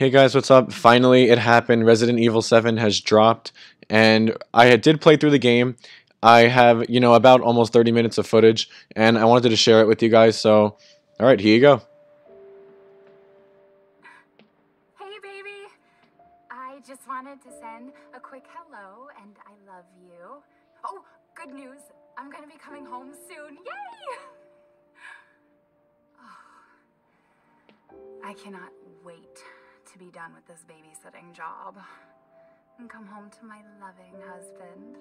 Hey guys, what's up? Finally, it happened. Resident Evil 7 has dropped, and I did play through the game. I have, you know, about almost 30 minutes of footage, and I wanted to share it with you guys, so, alright, here you go. Hey, baby. I just wanted to send a quick hello and I love you. Oh, good news. I'm to be coming home soon. Yay! Oh, I cannot wait to be done with this babysitting job and come home to my loving husband.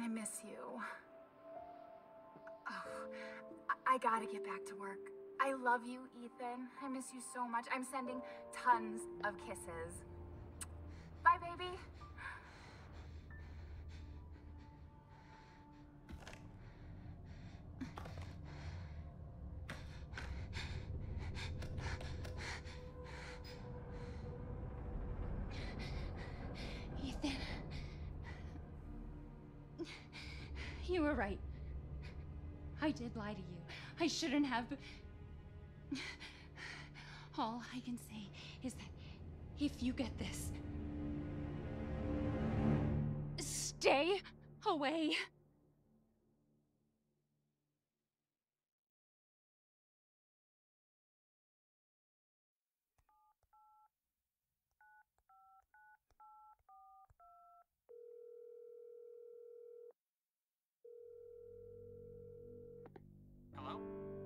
I miss you. Oh, I, I gotta get back to work. I love you, Ethan. I miss you so much. I'm sending tons of kisses. Bye, baby. Ethan. You were right. I did lie to you. I shouldn't have. All I can say is that if you get this, stay away. Hello?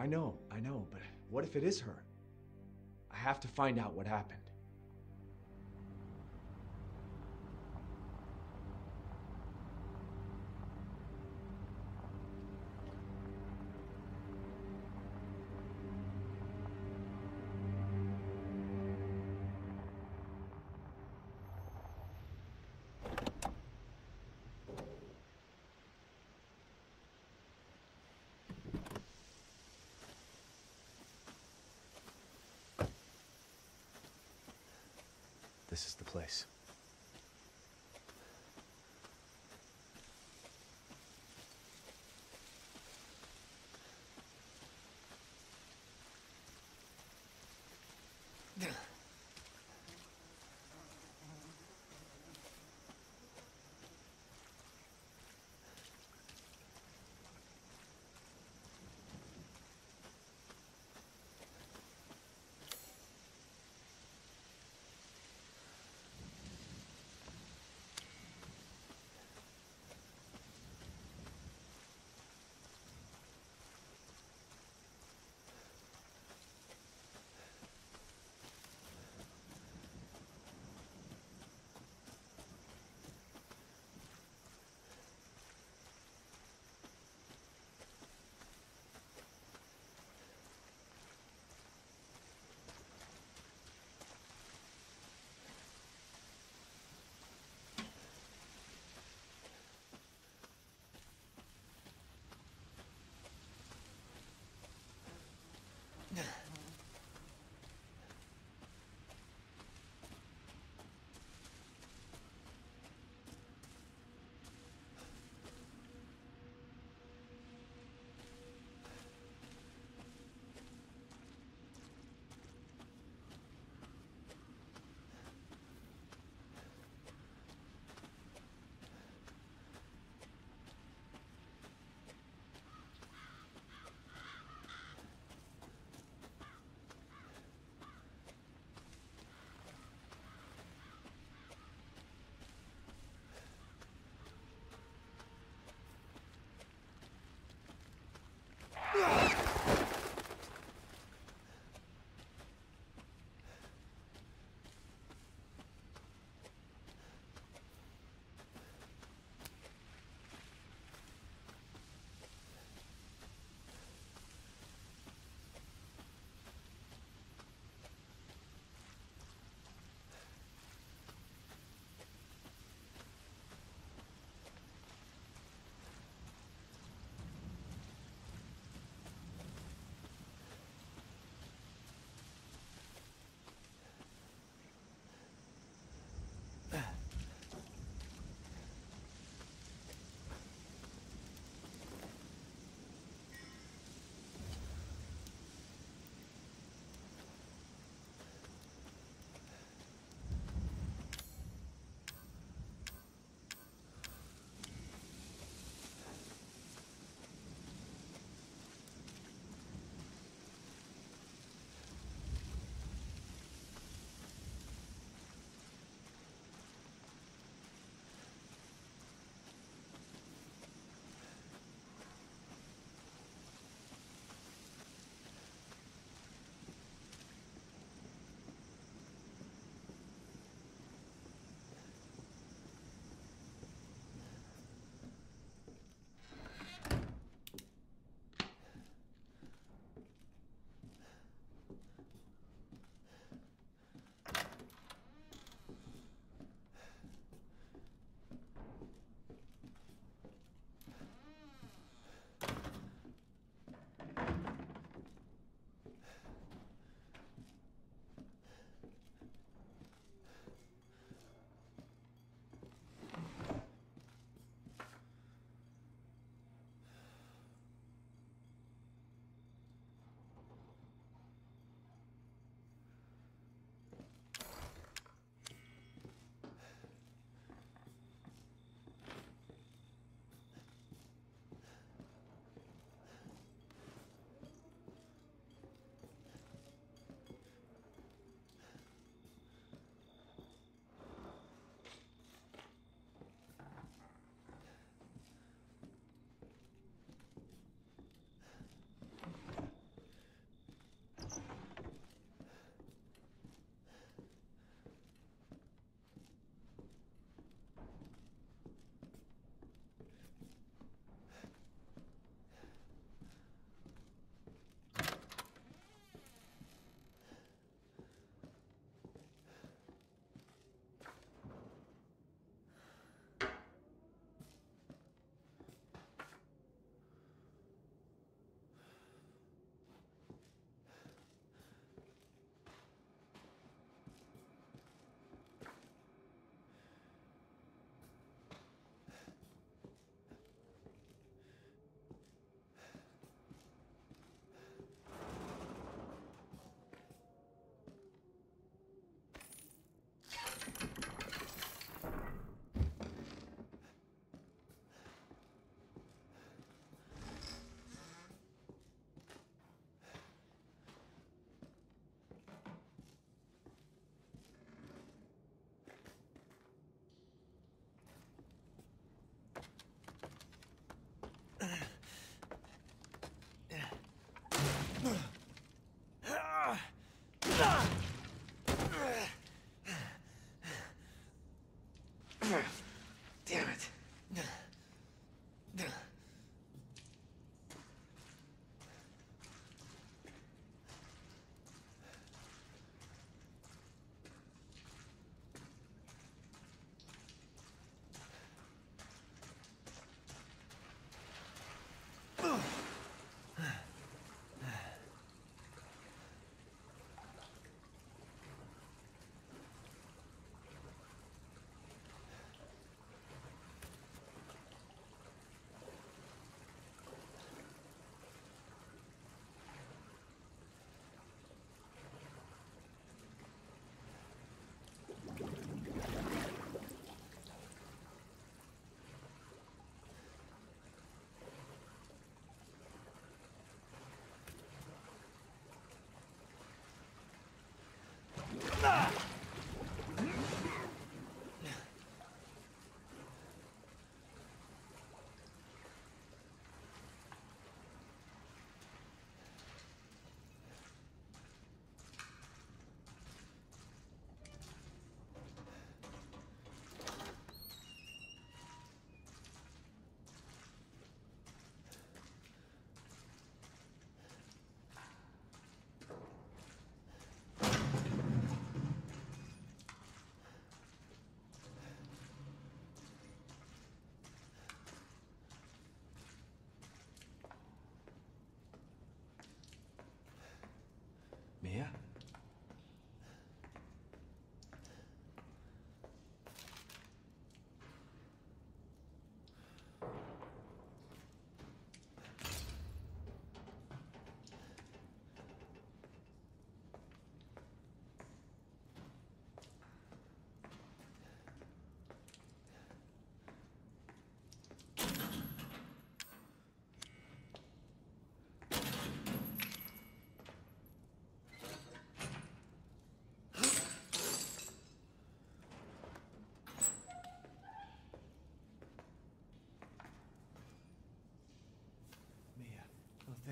I know, I know, but what if it is her? I have to find out what happened. This is the place.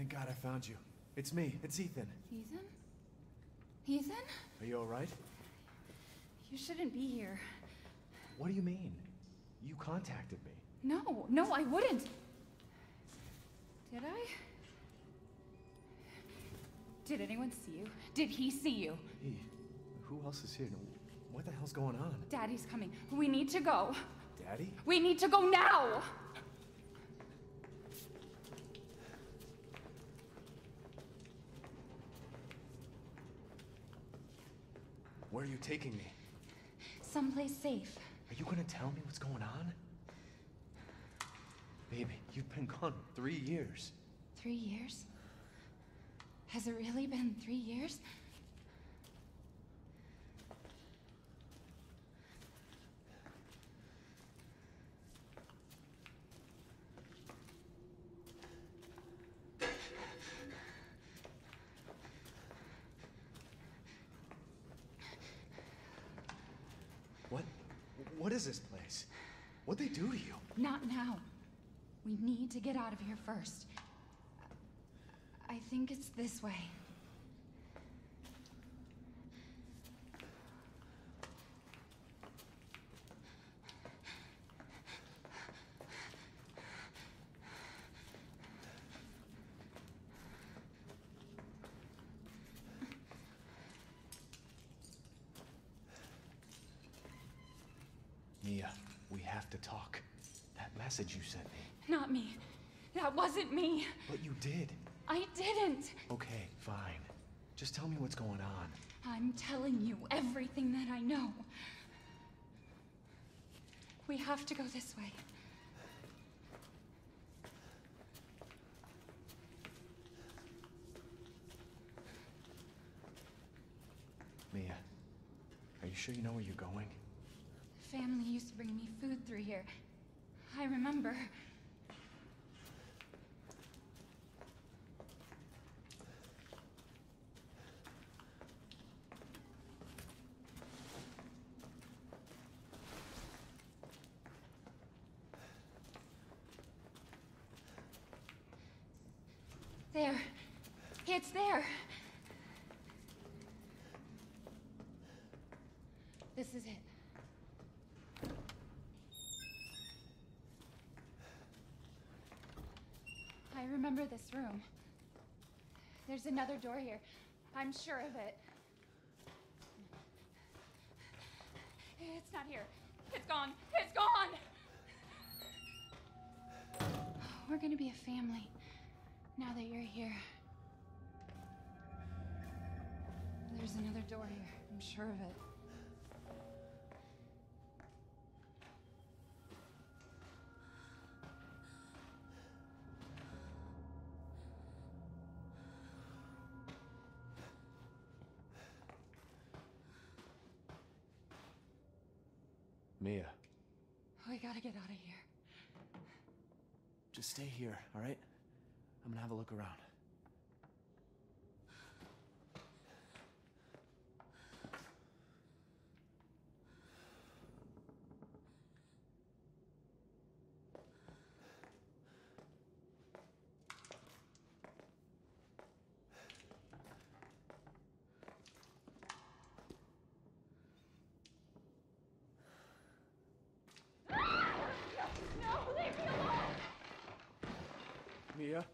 Thank God I found you. It's me. It's Ethan. Ethan? Ethan? Are you all right? You shouldn't be here. What do you mean? You contacted me. No, no, I wouldn't. Did I? Did anyone see you? Did he see you? Hey, who else is here? What the hell's going on? Daddy's coming. We need to go. Daddy? We need to go now! Where are you taking me? Someplace safe. Are you gonna tell me what's going on? Baby, you've been gone three years. Three years? Has it really been three years? What? What is this place? What'd they do to you? Not now. We need to get out of here first. I think it's this way. Mia, we have to talk. That message you sent me. Not me. That wasn't me. But you did. I didn't. Okay, fine. Just tell me what's going on. I'm telling you everything that I know. We have to go this way. Mia, are you sure you know where you're going? The family used to bring me food through here. I remember. There. It's there. This is it. I remember this room. There's another door here. I'm sure of it. It's not here. It's gone. It's gone. We're gonna be a family now that you're here. There's another door here. I'm sure of it. Mia, We gotta get out of here. just stay here, all right? I'm gonna have a look around. No, leave me alone! Mia?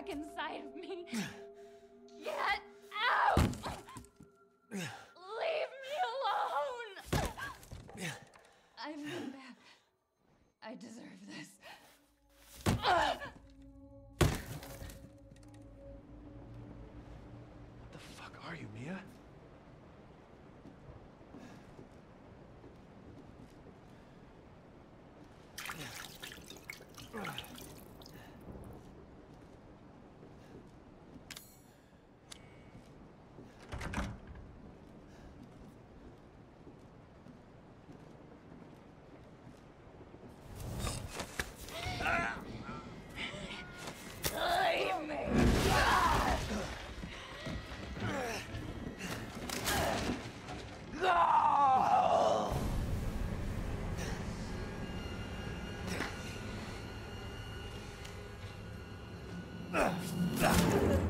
Her inside of me. Get out! Leave me alone! I've been bad. I deserve this. You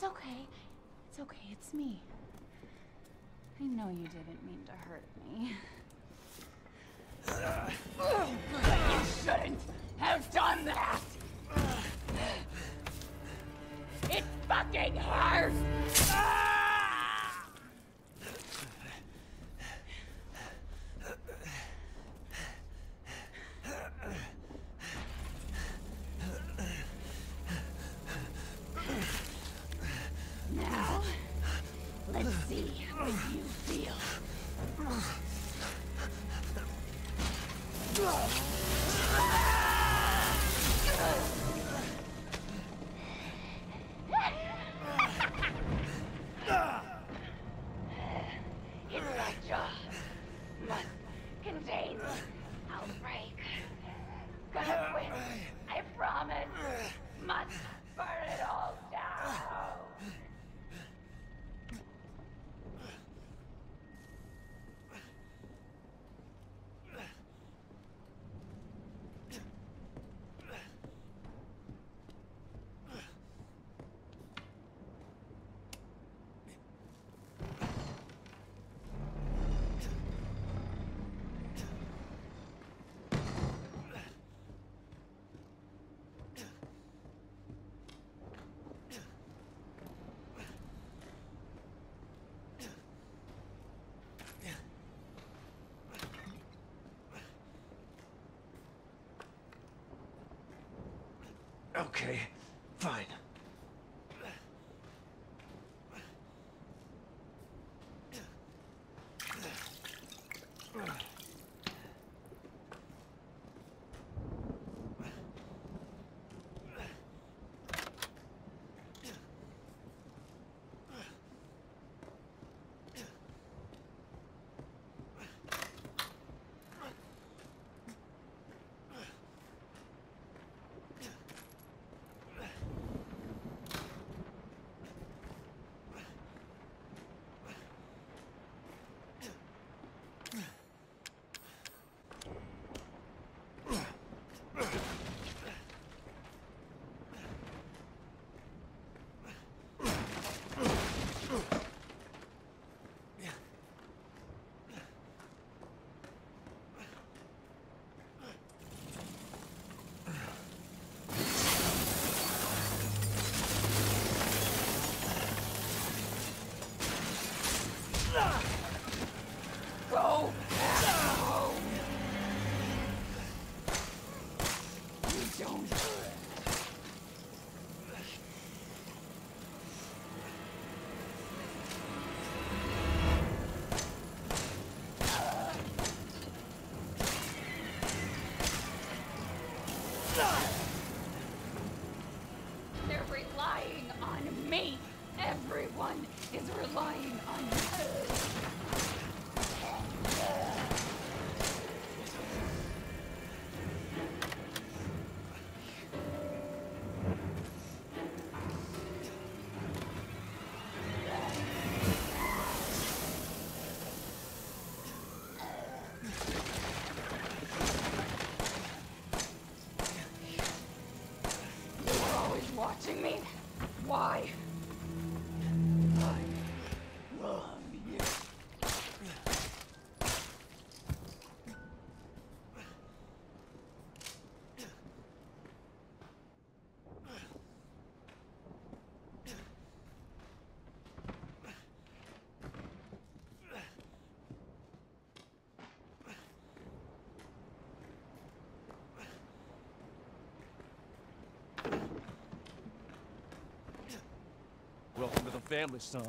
it's okay. It's okay, it's me. I know you didn't mean to hurt me. You shouldn't have done that! It fucking hurts! Now, let's see what you feel. Infectia must contain outbreak. Gonna win, I promise. Must burn it all down. Okay, fine. Why? I love you. Welcome to the family, son.